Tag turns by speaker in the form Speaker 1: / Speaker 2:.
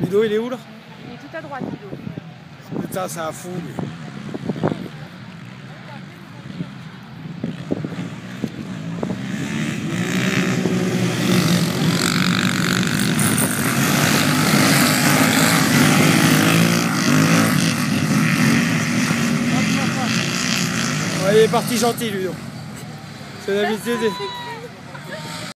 Speaker 1: Ludo, il est où là
Speaker 2: Il est tout à droite, Ludo.
Speaker 1: Putain, c'est un fou. lui. Il est parti gentil, Ludo. C'est d'habitude.